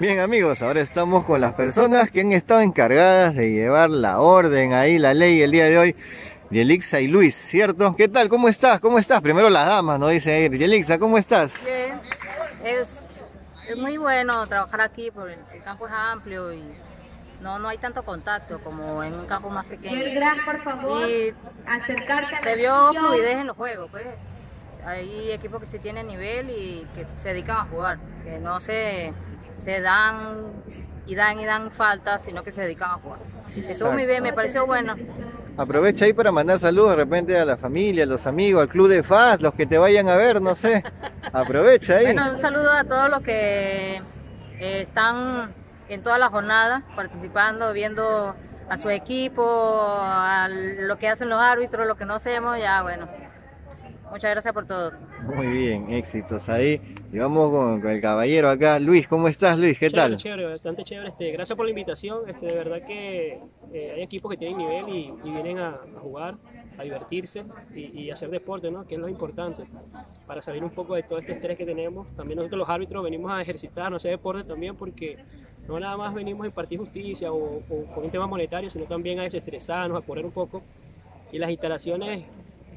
Bien amigos, ahora estamos con las personas que han estado encargadas de llevar la orden ahí, la ley el día de hoy. Yelixa y Luis, ¿cierto? ¿Qué tal? ¿Cómo estás? ¿Cómo estás? Primero las damas, ¿no? Dice ahí. Yelixa, ¿cómo estás? Bien, es, es muy bueno trabajar aquí porque el campo es amplio y no, no hay tanto contacto como en un campo más pequeño. por favor, Y acercarse a se vio fluidez en los juegos, pues. Hay equipos que sí tienen nivel y que se dedican a jugar, que no se, se dan y dan y dan falta, sino que se dedican a jugar. Estuvo muy bien, me pareció bueno. Aprovecha ahí para mandar saludos de repente a la familia, a los amigos, al club de fans, los que te vayan a ver, no sé. Aprovecha ahí. Bueno, un saludo a todos los que eh, están en toda la jornada participando, viendo a su equipo, a lo que hacen los árbitros, lo que no hacemos, ya bueno. Muchas gracias por todo. Muy bien, éxitos ahí. Y vamos con, con el caballero acá. Luis, ¿cómo estás Luis? ¿Qué Chévere, tal? Chévere, bastante chévere. Este, gracias por la invitación. Este, de verdad que eh, hay equipos que tienen nivel y, y vienen a, a jugar, a divertirse y, y hacer deporte, ¿no? que es lo importante, para salir un poco de todo este estrés que tenemos. También nosotros los árbitros venimos a ejercitarnos, a hacer deporte también, porque no nada más venimos a impartir justicia o, o con un tema monetario, sino también a desestresarnos, a correr un poco. Y las instalaciones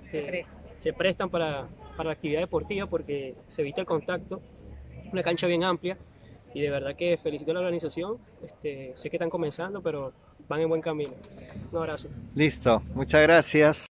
este, se prestan para, para la actividad deportiva porque se evita el contacto, una cancha bien amplia y de verdad que felicito a la organización, este, sé que están comenzando pero van en buen camino. Un abrazo. Listo, muchas gracias.